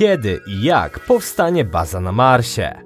kiedy i jak powstanie baza na Marsie.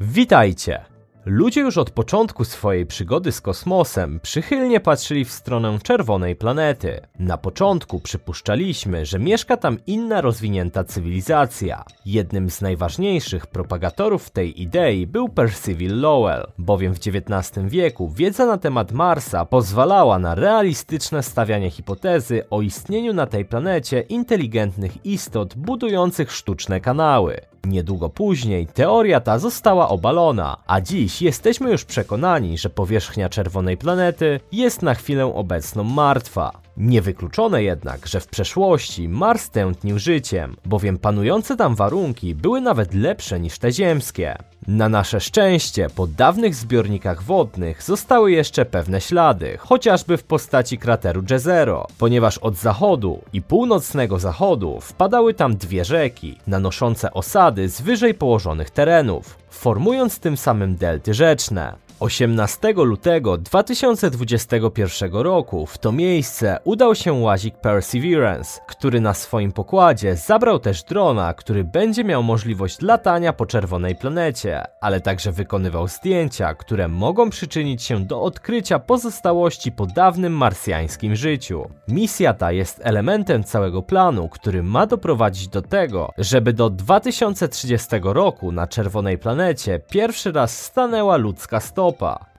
Witajcie! Ludzie już od początku swojej przygody z kosmosem przychylnie patrzyli w stronę czerwonej planety. Na początku przypuszczaliśmy, że mieszka tam inna rozwinięta cywilizacja. Jednym z najważniejszych propagatorów tej idei był Percival Lowell, bowiem w XIX wieku wiedza na temat Marsa pozwalała na realistyczne stawianie hipotezy o istnieniu na tej planecie inteligentnych istot budujących sztuczne kanały. Niedługo później teoria ta została obalona, a dziś jesteśmy już przekonani, że powierzchnia czerwonej planety jest na chwilę obecną martwa. Niewykluczone jednak, że w przeszłości Mars tętnił życiem, bowiem panujące tam warunki były nawet lepsze niż te ziemskie. Na nasze szczęście, po dawnych zbiornikach wodnych zostały jeszcze pewne ślady, chociażby w postaci krateru Jezero, ponieważ od zachodu i północnego zachodu wpadały tam dwie rzeki, nanoszące osady z wyżej położonych terenów, formując tym samym delty rzeczne. 18 lutego 2021 roku w to miejsce udał się łazik Perseverance, który na swoim pokładzie zabrał też drona, który będzie miał możliwość latania po czerwonej planecie, ale także wykonywał zdjęcia, które mogą przyczynić się do odkrycia pozostałości po dawnym marsjańskim życiu. Misja ta jest elementem całego planu, który ma doprowadzić do tego, żeby do 2030 roku na czerwonej planecie pierwszy raz stanęła ludzka stopa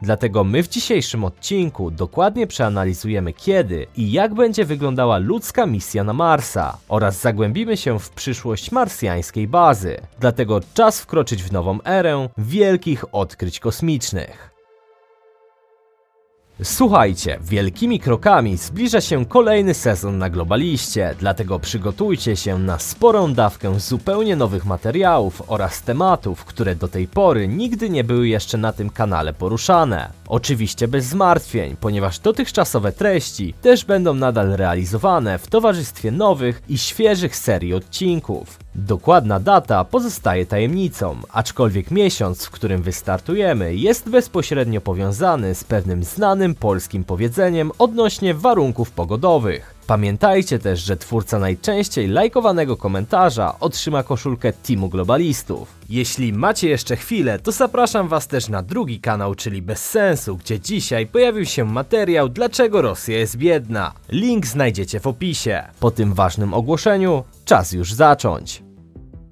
Dlatego my w dzisiejszym odcinku dokładnie przeanalizujemy kiedy i jak będzie wyglądała ludzka misja na Marsa oraz zagłębimy się w przyszłość marsjańskiej bazy. Dlatego czas wkroczyć w nową erę wielkich odkryć kosmicznych. Słuchajcie, wielkimi krokami zbliża się kolejny sezon na Globaliście, dlatego przygotujcie się na sporą dawkę zupełnie nowych materiałów oraz tematów, które do tej pory nigdy nie były jeszcze na tym kanale poruszane. Oczywiście bez zmartwień, ponieważ dotychczasowe treści też będą nadal realizowane w towarzystwie nowych i świeżych serii odcinków. Dokładna data pozostaje tajemnicą, aczkolwiek miesiąc, w którym wystartujemy, jest bezpośrednio powiązany z pewnym znanym polskim powiedzeniem odnośnie warunków pogodowych. Pamiętajcie też, że twórca najczęściej lajkowanego komentarza otrzyma koszulkę Teamu Globalistów. Jeśli macie jeszcze chwilę, to zapraszam was też na drugi kanał, czyli Bez Sensu, gdzie dzisiaj pojawił się materiał Dlaczego Rosja jest biedna. Link znajdziecie w opisie. Po tym ważnym ogłoszeniu, czas już zacząć.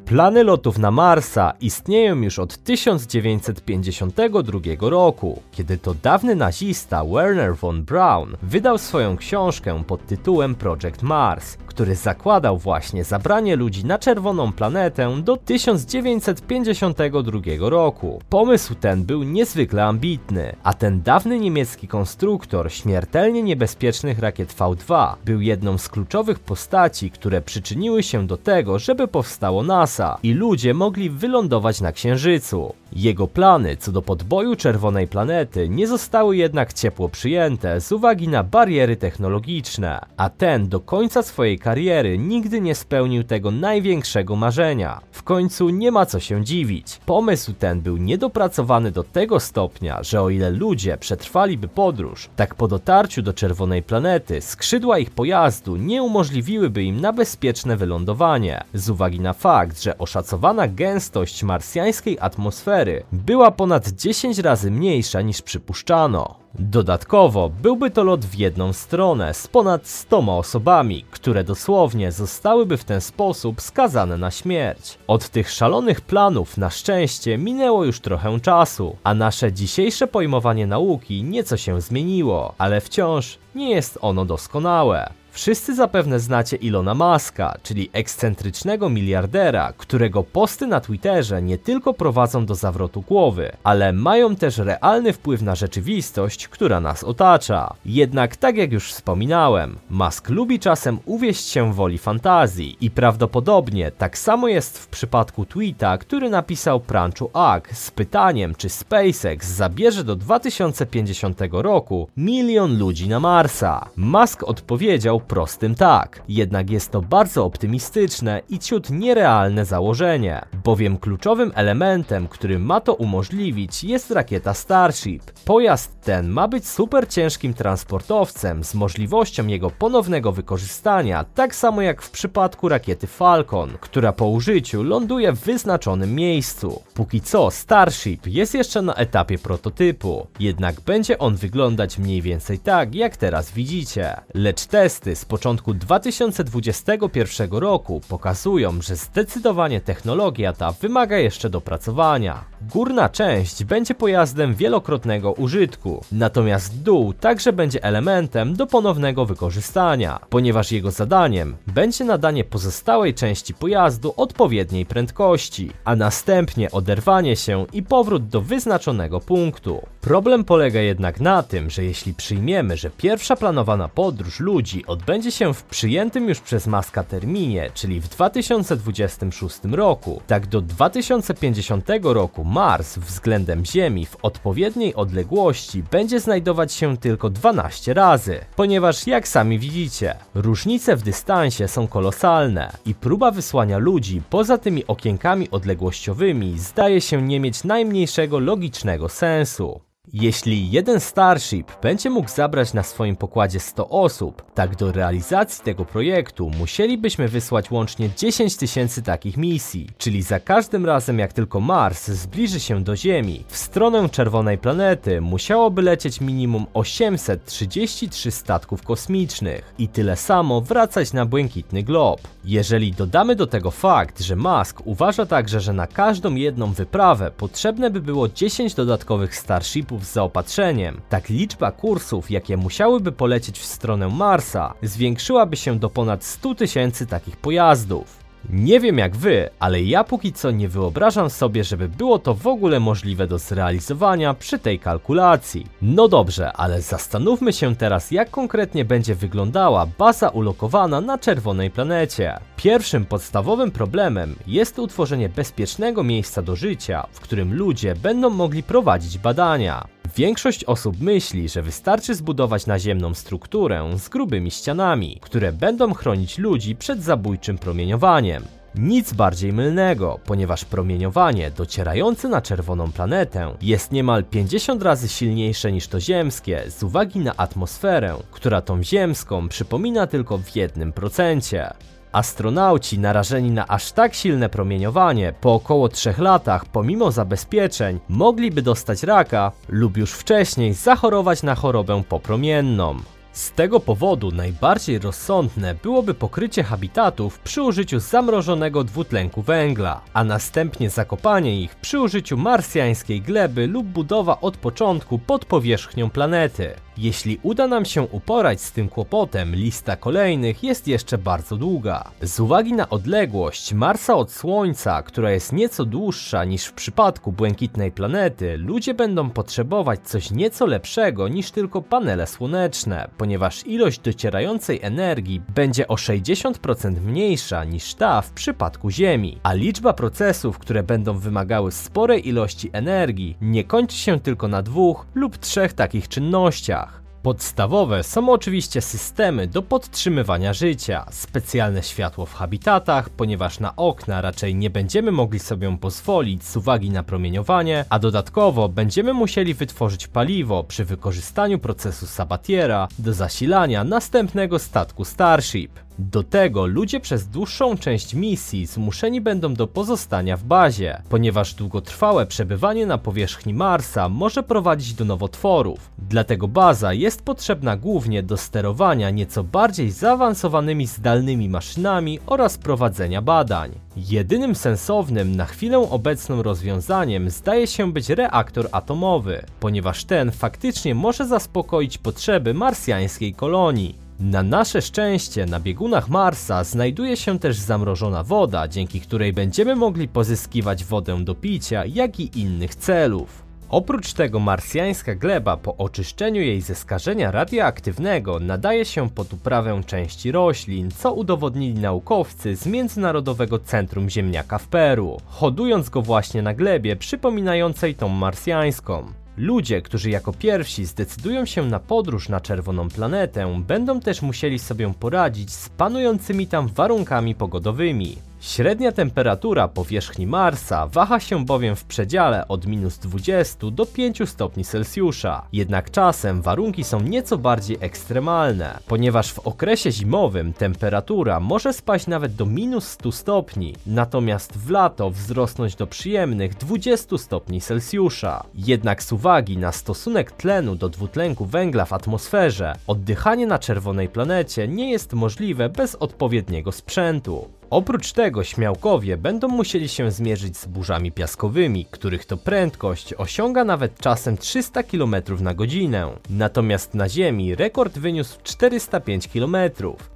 Plany lotów na Marsa istnieją już od 1952 roku, kiedy to dawny nazista Werner von Braun wydał swoją książkę pod tytułem Project Mars, który zakładał właśnie zabranie ludzi na czerwoną planetę do 1952 roku. Pomysł ten był niezwykle ambitny, a ten dawny niemiecki konstruktor śmiertelnie niebezpiecznych rakiet V2 był jedną z kluczowych postaci, które przyczyniły się do tego, żeby powstało NASA i ludzie mogli wylądować na Księżycu. Jego plany co do podboju czerwonej planety nie zostały jednak ciepło przyjęte z uwagi na bariery technologiczne, a ten do końca swojej kariery nigdy nie spełnił tego największego marzenia. W końcu nie ma co się dziwić. Pomysł ten był niedopracowany do tego stopnia, że o ile ludzie przetrwaliby podróż, tak po dotarciu do czerwonej planety skrzydła ich pojazdu nie umożliwiłyby im na bezpieczne wylądowanie, z uwagi na fakt, że oszacowana gęstość marsjańskiej atmosfery była ponad 10 razy mniejsza niż przypuszczano. Dodatkowo byłby to lot w jedną stronę z ponad 100 osobami, które dosłownie zostałyby w ten sposób skazane na śmierć. Od tych szalonych planów na szczęście minęło już trochę czasu, a nasze dzisiejsze pojmowanie nauki nieco się zmieniło, ale wciąż nie jest ono doskonałe. Wszyscy zapewne znacie Ilona Maska, czyli ekscentrycznego miliardera, którego posty na Twitterze nie tylko prowadzą do zawrotu głowy, ale mają też realny wpływ na rzeczywistość, która nas otacza. Jednak tak jak już wspominałem, Musk lubi czasem uwieść się woli fantazji i prawdopodobnie tak samo jest w przypadku tweeta, który napisał Pranchu Ag z pytaniem, czy SpaceX zabierze do 2050 roku milion ludzi na Marsa. Musk odpowiedział prostym tak. Jednak jest to bardzo optymistyczne i ciut nierealne założenie, bowiem kluczowym elementem, który ma to umożliwić jest rakieta Starship. Pojazd ten ma być super ciężkim transportowcem z możliwością jego ponownego wykorzystania, tak samo jak w przypadku rakiety Falcon, która po użyciu ląduje w wyznaczonym miejscu. Póki co Starship jest jeszcze na etapie prototypu, jednak będzie on wyglądać mniej więcej tak, jak teraz widzicie. Lecz testy z początku 2021 roku pokazują, że zdecydowanie technologia ta wymaga jeszcze dopracowania. Górna część będzie pojazdem wielokrotnego użytku, natomiast dół także będzie elementem do ponownego wykorzystania, ponieważ jego zadaniem będzie nadanie pozostałej części pojazdu odpowiedniej prędkości, a następnie oderwanie się i powrót do wyznaczonego punktu. Problem polega jednak na tym, że jeśli przyjmiemy, że pierwsza planowana podróż ludzi odbędzie się w przyjętym już przez Maska terminie, czyli w 2026 roku, tak do 2050 roku Mars względem Ziemi w odpowiedniej odległości będzie znajdować się tylko 12 razy, ponieważ jak sami widzicie, różnice w dystansie są kolosalne i próba wysłania ludzi poza tymi okienkami odległościowymi zdaje się nie mieć najmniejszego logicznego sensu. Jeśli jeden Starship będzie mógł zabrać na swoim pokładzie 100 osób, tak do realizacji tego projektu musielibyśmy wysłać łącznie 10 tysięcy takich misji, czyli za każdym razem jak tylko Mars zbliży się do Ziemi, w stronę czerwonej planety musiałoby lecieć minimum 833 statków kosmicznych i tyle samo wracać na błękitny glob. Jeżeli dodamy do tego fakt, że Musk uważa także, że na każdą jedną wyprawę potrzebne by było 10 dodatkowych Starshipów z zaopatrzeniem, tak liczba kursów, jakie musiałyby polecieć w stronę Marsa, zwiększyłaby się do ponad 100 tysięcy takich pojazdów. Nie wiem jak wy, ale ja póki co nie wyobrażam sobie, żeby było to w ogóle możliwe do zrealizowania przy tej kalkulacji. No dobrze, ale zastanówmy się teraz jak konkretnie będzie wyglądała baza ulokowana na czerwonej planecie. Pierwszym podstawowym problemem jest utworzenie bezpiecznego miejsca do życia, w którym ludzie będą mogli prowadzić badania. Większość osób myśli, że wystarczy zbudować naziemną strukturę z grubymi ścianami, które będą chronić ludzi przed zabójczym promieniowaniem. Nic bardziej mylnego, ponieważ promieniowanie docierające na czerwoną planetę jest niemal 50 razy silniejsze niż to ziemskie z uwagi na atmosferę, która tą ziemską przypomina tylko w jednym procencie. Astronauci narażeni na aż tak silne promieniowanie po około 3 latach pomimo zabezpieczeń mogliby dostać raka lub już wcześniej zachorować na chorobę popromienną. Z tego powodu najbardziej rozsądne byłoby pokrycie habitatów przy użyciu zamrożonego dwutlenku węgla, a następnie zakopanie ich przy użyciu marsjańskiej gleby lub budowa od początku pod powierzchnią planety. Jeśli uda nam się uporać z tym kłopotem, lista kolejnych jest jeszcze bardzo długa. Z uwagi na odległość Marsa od Słońca, która jest nieco dłuższa niż w przypadku błękitnej planety, ludzie będą potrzebować coś nieco lepszego niż tylko panele słoneczne, ponieważ ilość docierającej energii będzie o 60% mniejsza niż ta w przypadku Ziemi, a liczba procesów, które będą wymagały sporej ilości energii, nie kończy się tylko na dwóch lub trzech takich czynnościach. Podstawowe są oczywiście systemy do podtrzymywania życia, specjalne światło w habitatach, ponieważ na okna raczej nie będziemy mogli sobie pozwolić z uwagi na promieniowanie, a dodatkowo będziemy musieli wytworzyć paliwo przy wykorzystaniu procesu Sabatiera do zasilania następnego statku Starship. Do tego ludzie przez dłuższą część misji zmuszeni będą do pozostania w bazie, ponieważ długotrwałe przebywanie na powierzchni Marsa może prowadzić do nowotworów. Dlatego baza jest potrzebna głównie do sterowania nieco bardziej zaawansowanymi zdalnymi maszynami oraz prowadzenia badań. Jedynym sensownym na chwilę obecną rozwiązaniem zdaje się być reaktor atomowy, ponieważ ten faktycznie może zaspokoić potrzeby marsjańskiej kolonii. Na nasze szczęście na biegunach Marsa znajduje się też zamrożona woda, dzięki której będziemy mogli pozyskiwać wodę do picia, jak i innych celów. Oprócz tego marsjańska gleba po oczyszczeniu jej ze skażenia radioaktywnego nadaje się pod uprawę części roślin, co udowodnili naukowcy z Międzynarodowego Centrum Ziemniaka w Peru, hodując go właśnie na glebie przypominającej tą marsjańską. Ludzie, którzy jako pierwsi zdecydują się na podróż na czerwoną planetę, będą też musieli sobie poradzić z panującymi tam warunkami pogodowymi. Średnia temperatura powierzchni Marsa waha się bowiem w przedziale od minus 20 do 5 stopni Celsjusza. Jednak czasem warunki są nieco bardziej ekstremalne, ponieważ w okresie zimowym temperatura może spaść nawet do minus 100 stopni, natomiast w lato wzrosnąć do przyjemnych 20 stopni Celsjusza. Jednak z uwagi na stosunek tlenu do dwutlenku węgla w atmosferze, oddychanie na czerwonej planecie nie jest możliwe bez odpowiedniego sprzętu. Oprócz tego śmiałkowie będą musieli się zmierzyć z burzami piaskowymi, których to prędkość osiąga nawet czasem 300 km na godzinę. Natomiast na Ziemi rekord wyniósł 405 km.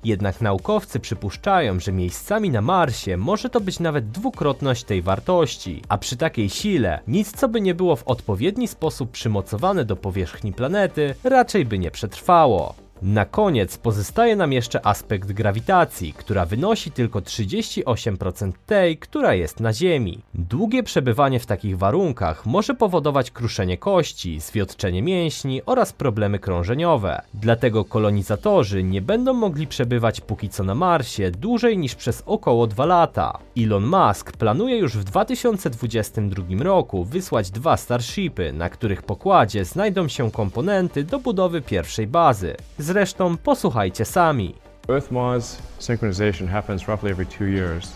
Jednak naukowcy przypuszczają, że miejscami na Marsie może to być nawet dwukrotność tej wartości, a przy takiej sile nic co by nie było w odpowiedni sposób przymocowane do powierzchni planety raczej by nie przetrwało. Na koniec pozostaje nam jeszcze aspekt grawitacji, która wynosi tylko 38% tej, która jest na Ziemi. Długie przebywanie w takich warunkach może powodować kruszenie kości, zwiotczenie mięśni oraz problemy krążeniowe. Dlatego kolonizatorzy nie będą mogli przebywać póki co na Marsie dłużej niż przez około 2 lata. Elon Musk planuje już w 2022 roku wysłać dwa Starshipy, na których pokładzie znajdą się komponenty do budowy pierwszej bazy. Zresztą posłuchajcie sami. Earth-Mars synchronization happens roughly every two years.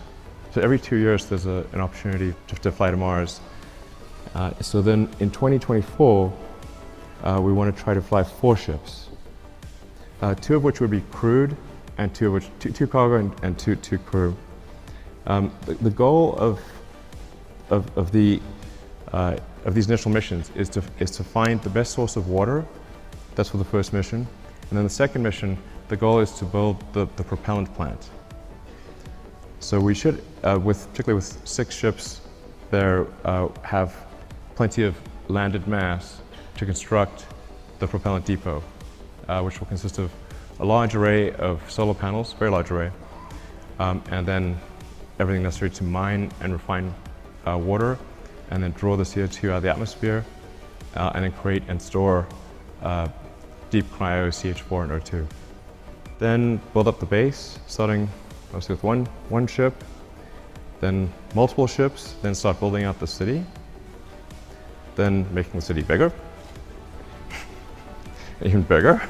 So every two years there's a, an opportunity to, to fly to Mars. Uh, so then in 2024, uh, we want to try to fly four ships. Uh, two of which would be crewed, and two of which two, two cargo and, and two, two crew. Um, the, the goal of of, of the uh, of these initial missions is to is to find the best source of water. That's for the first mission, and then the second mission, the goal is to build the, the propellant plant. So we should, uh, with particularly with six ships, there uh, have plenty of landed mass to construct the propellant depot, uh, which will consist of a large array of solar panels, very large array, um, and then everything necessary to mine and refine uh, water, and then draw the CO2 out of the atmosphere, uh, and then create and store uh, deep cryo CH4 and O2. Then build up the base, starting mostly with one, one ship, then multiple ships, then start building out the city, then making the city bigger, even bigger.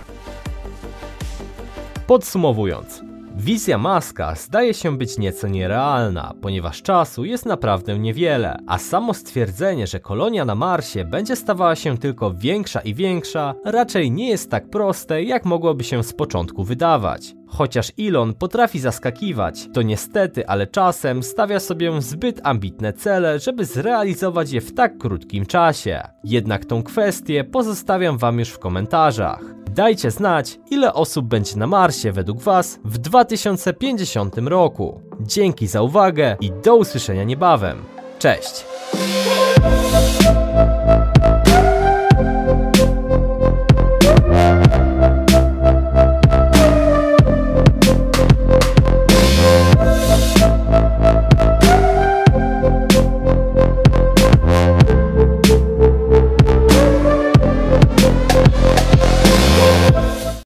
Podsumowując, wizja Maska zdaje się być nieco nierealna, ponieważ czasu jest naprawdę niewiele, a samo stwierdzenie, że kolonia na Marsie będzie stawała się tylko większa i większa, raczej nie jest tak proste, jak mogłoby się z początku wydawać. Chociaż Elon potrafi zaskakiwać, to niestety, ale czasem stawia sobie zbyt ambitne cele, żeby zrealizować je w tak krótkim czasie. Jednak tą kwestię pozostawiam Wam już w komentarzach. Dajcie znać, ile osób będzie na Marsie według Was w 2050 roku. Dzięki za uwagę i do usłyszenia niebawem. Cześć!